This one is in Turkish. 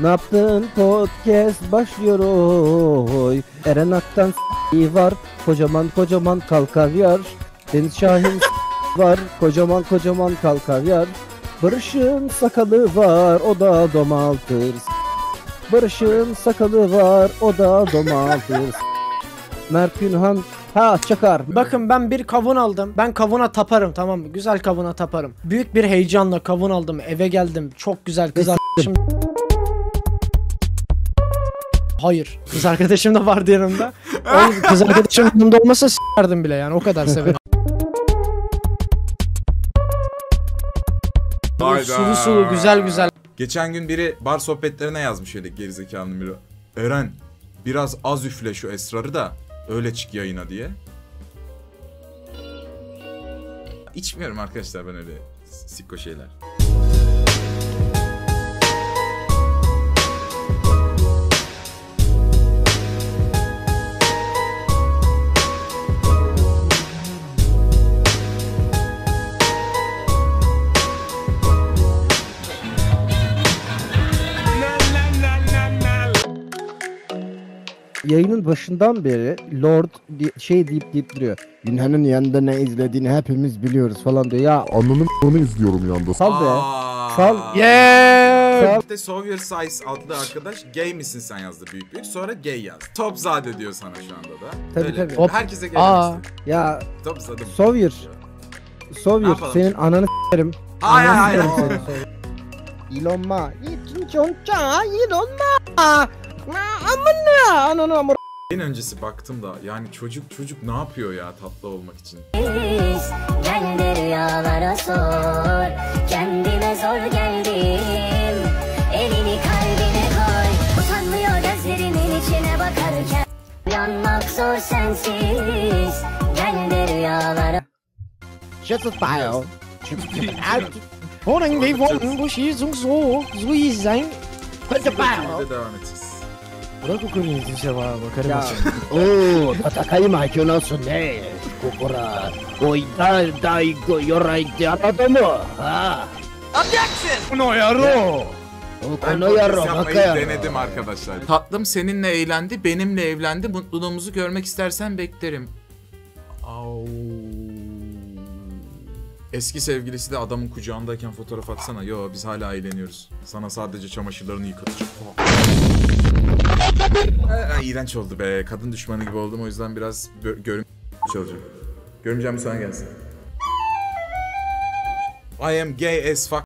Ne yaptın podcast başlıyor oy. Eren Aktan var. Kocaman kocaman kalkavyar. Deniz Şahin var. Kocaman kocaman kalkavyar. Barış'ın sakalı var. O da domaltır. Barış'ın sakalı var. O da domaltır. Mert Günhan ha çakar. Bakın ben bir kavun aldım. Ben kavuna taparım tamam mı? Güzel kavuna taparım. Büyük bir heyecanla kavun aldım. Eve geldim. Çok güzel kız arkadaşım. Hayır. Kız arkadaşım da vardı yanımda. Oğlum, kız arkadaşım yanımda olmasa s**erdim bile yani. O kadar severim. Hayda. sulu sulu güzel güzel. Geçen gün biri bar sohbetlerine yazmış öyle gerizekalının biri. Eren biraz az üfle şu esrarı da öyle çık yayına diye. İçmiyorum arkadaşlar ben öyle sikko şeyler. Yayının başından beri Lord şey deyip deyip duruyor. Günhan'ın yanında ne izlediğini hepimiz biliyoruz falan diyor. Ya Ananın onu izliyorum yanda. sal be. Sal. Yeah. De Sawyer Size adlı arkadaş gay misin sen yazdı büyük büyük sonra gay yazdı. Topzade diyor sana şu anda da. Tabii, Öyle. tabii. Hop. Herkese gay Aa. Ya Topzade mi? Sawyer. Sawyer senin şimdi? ananı s**erim. Hayır hayır. seni, Sawyer. Elon Ma. Elon Ma. Amına ananı amına. En öncesi baktım da yani çocuk çocuk ne yapıyor ya tatlı olmak için. Biz kendi rüyalara sor Kendime zor geldim Elini kalbine koy Utanmıyor gözlerimin içine bakarken Yanmak zor sensiz Kendi rüyalara Shut the file. Die Worten, bu şey so so iyi sein. Bir de devam edeceğiz. Bırak o konuyu size bana bakarım. Ya. Oh, tatakayi mahkyo nasu ne? Kokora, oida daigo yorai de anata mo? Ha? No yaro. O Ben kono podcast yaro, yapmayı baka yaro. denedim arkadaşlar. Tatlım seninle eğlendi, benimle evlendi. Mutluluğumuzu görmek istersen beklerim. Au. Eski sevgilisi de adamın kucağındayken fotoğraf atsana. Yo biz hala eğleniyoruz. Sana sadece çamaşırlarını. Ee, iğrenç oldu be. Kadın düşmanı gibi oldum o yüzden biraz görüm çalacağım. Görümcem sana gelsin. I am gay as fuck